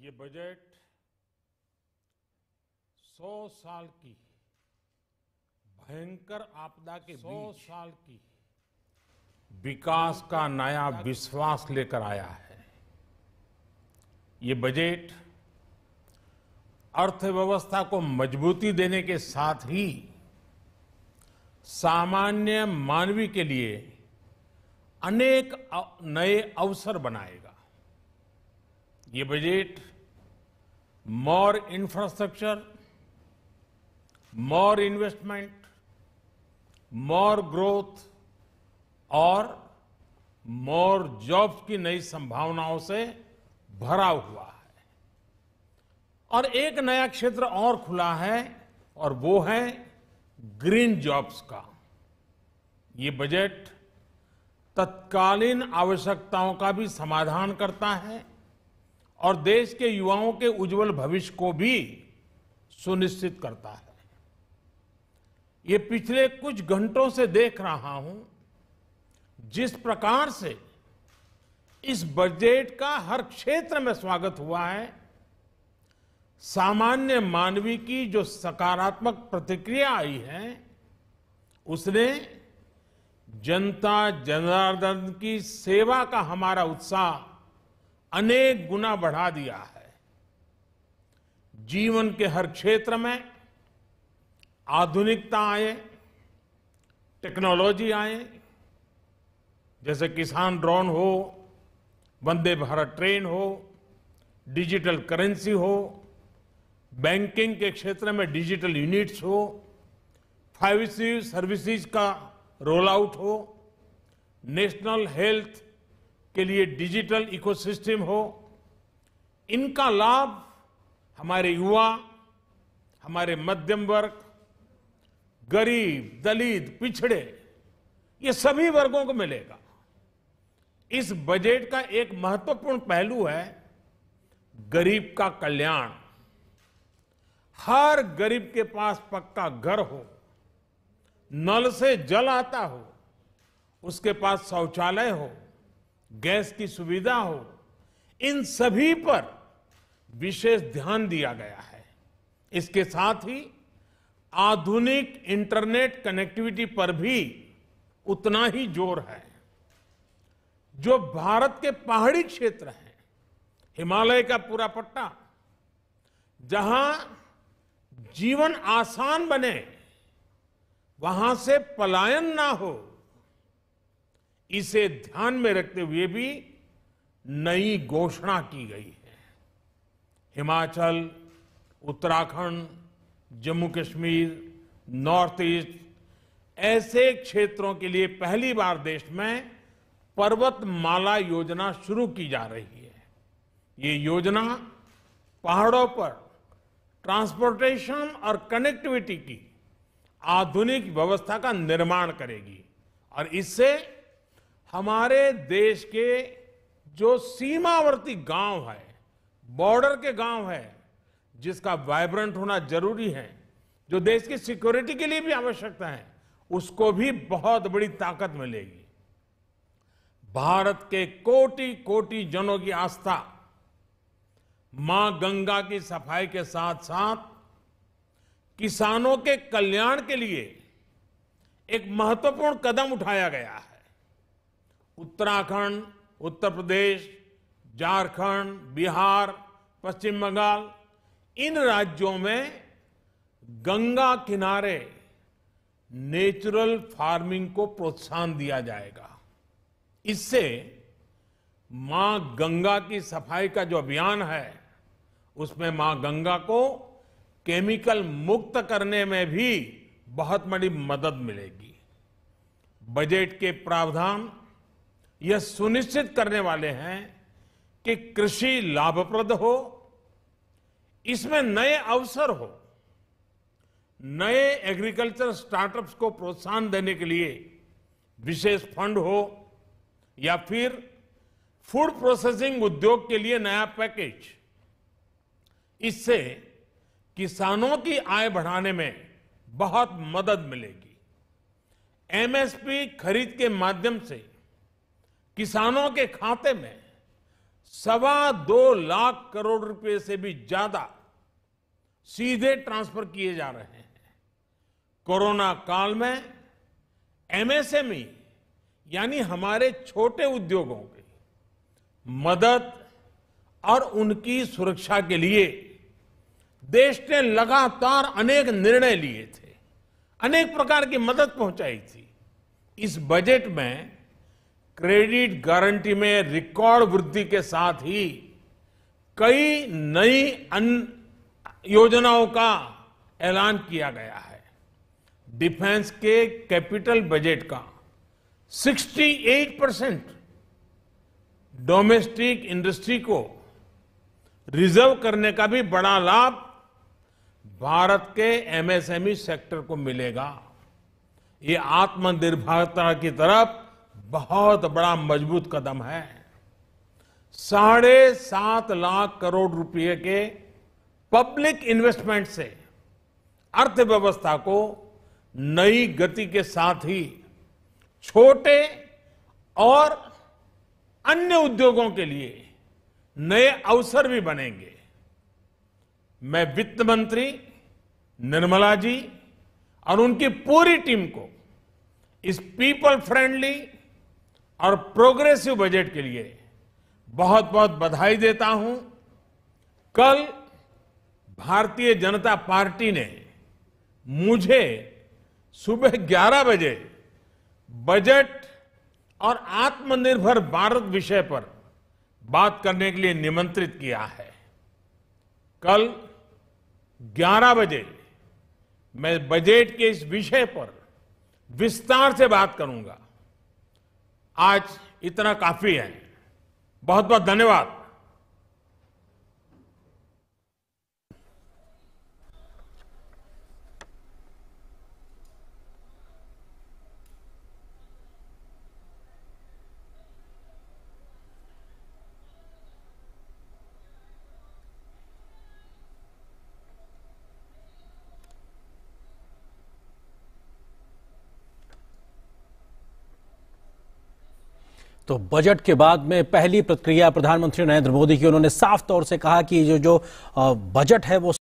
ये बजट सौ साल की भयंकर आपदा के सौ साल की। विकास का नया विश्वास लेकर आया है। ये बजट अर्थव्यवस्था को मजबूती देने के साथ ही सामान्य मानवी के लिए अनेक नए अवसर बनाएगा। ये budget more infrastructure more investment more growth और मोर जॉब्स की नई संभावनाओं से भरा हुआ है। और एक नया क्षेत्र और खुला है, और वो है ग्रीन जॉब्स का। ये बजट तत्कालीन आवश्यकताओं का भी समाधान करता है। और देश के युवाओं के उज्जवल भविष्य को भी सुनिश्चित करता है। ये पिछले कुछ घंटों से देख रहा हूँ, जिस प्रकार से इस बजट का हर क्षेत्र में स्वागत हुआ है, सामान्य मानवी की जो सकारात्मक प्रतिक्रिया आई है, उसने जनता जनार्दन की सेवा का हमारा उत्साह अनेक गुना बढ़ा दिया है। जीवन के हर क्षेत्र में आधुनिकता आए, टेक्नोलॉजी आए, जैसे किसान ड्रोन हो, वंदे भारत ट्रेन हो, डिजिटल करेंसी हो, बैंकिंग के क्षेत्र में डिजिटल यूनिट्स हो, फाइव सर्विसेज़ का रोल आउट हो, नेशनल हेल्थ के लिए डिजिटल इकोसिस्टम हो, इनका लाभ हमारे युवा, हमारे मध्यम वर्ग, गरीब, दलित, पिछड़े, ये सभी वर्गों को मिलेगा। इस बजट का एक महत्वपूर्ण पहलू है गरीब का कल्याण। हर गरीब के पास पक्का घर हो, नल से जल आता हो, उसके पास शौचालय हो गैस की सुविधा हो, इन सभी पर विशेष ध्यान दिया गया है। इसके साथ ही आधुनिक इंटरनेट कनेक्टिविटी पर भी उतना ही ज़ोर है। जो भारत के पहाड़ी क्षेत्र हैं, हिमालय का पूरा पट्टा, जहाँ जीवन आसान बने, वहाँ से पलायन ना हो इसे ध्यान में रखते हुए भी नई घोषणा की गई है। हिमाचल, उत्तराखंड, जम्मू कश्मीर, नॉर्थ ईस्ट, ऐसे क्षेत्रों के लिए पहली बार देश में पर्वतमाला योजना शुरू की जा रही है। ये योजना पहाड़ों पर ट्रांसपोर्टेशन और कनेक्टिविटी की आधुनिक व्यवस्था का निर्माण करेगी और इससे हमारे देश के जो सीमावर्ती गाँव है, बॉर्डर के गाँव है, जिसका वाइब्रेंट होना ज़रूरी है, जो देश की सिक्योरिटी के लिए भी आवश्यकता है, उसको भी बहुत बड़ी ताकत मिलेगी। भारत के कोटि कोटि जनों की आस्था, माँ गंगा की सफ़ाई के साथ साथ किसानों के कल्याण के लिए एक महत्वपूर्ण कदम उठाया गया है। उत्तराखंड, उत्तर प्रदेश, झारखंड, बिहार, पश्चिम बंगाल, इन राज्यों में गंगा किनारे नेचुरल फ़ार्मिंग को प्रोत्साहन दिया जाएगा। इससे माँ गंगा की सफ़ाई का जो अभियान है, उसमें माँ गंगा को केमिकल मुक्त करने में भी बहुत बड़ी मदद मिलेगी। बजट के प्रावधान यह सुनिश्चित करने वाले हैं कि कृषि लाभप्रद हो, इसमें नए अवसर हो, नए एग्रीकल्चर स्टार्टअप्स को प्रोत्साहन देने के लिए विशेष फंड हो, या फिर फ़ूड प्रोसेसिंग उद्योग के लिए नया पैकेज इससे किसानों की आय बढ़ाने में बहुत मदद मिलेगी। एमएसपी खरीद के माध्यम से किसानों के खाते में सवा दो लाख करोड़ रुपए से भी ज़्यादा सीधे ट्रांसफ़र किए जा रहे हैं। कोरोना काल में एमएसएमई यानी हमारे छोटे उद्योगों की मदद और उनकी सुरक्षा के लिए देश ने लगातार अनेक निर्णय लिए थे, अनेक प्रकार की मदद पहुंचाई थी। इस बजट में क्रेडिट गारंटी में रिकॉर्ड वृद्धि के साथ ही कई नई योजनाओं का ऐलान किया गया है। डिफेंस के कैपिटल बजट का 68 परसेंट डोमेस्टिक इंडस्ट्री को रिज़र्व करने का भी बड़ा लाभ भारत के एमएसएमई सेक्टर को मिलेगा। ये आत्मनिर्भरता की तरफ़ बहुत बड़ा मज़बूत कदम है। साढ़े सात लाख करोड़ रुपए के पब्लिक इन्वेस्टमेंट से अर्थव्यवस्था को नई गति के साथ ही छोटे और अन्य उद्योगों के लिए नए अवसर भी बनेंगे। मैं वित्त मंत्री निर्मला जी और उनकी पूरी टीम को इस पीपल फ्रेंडली और प्रोग्रेसिव बजट के लिए बहुत बहुत बधाई देता हूँ। कल भारतीय जनता पार्टी ने मुझे सुबह 11 बजे बजट और आत्मनिर्भर भारत विषय पर बात करने के लिए निमंत्रित किया है। कल 11 बजे मैं बजट के इस विषय पर विस्तार से बात करूँगा। आज इतना काफ़ी है। बहुत बहुत धन्यवाद। तो बजट के बाद में पहली प्रतिक्रिया प्रधानमंत्री नरेंद्र मोदी की। उन्होंने साफ़ तौर से कहा कि जो जो बजट है वो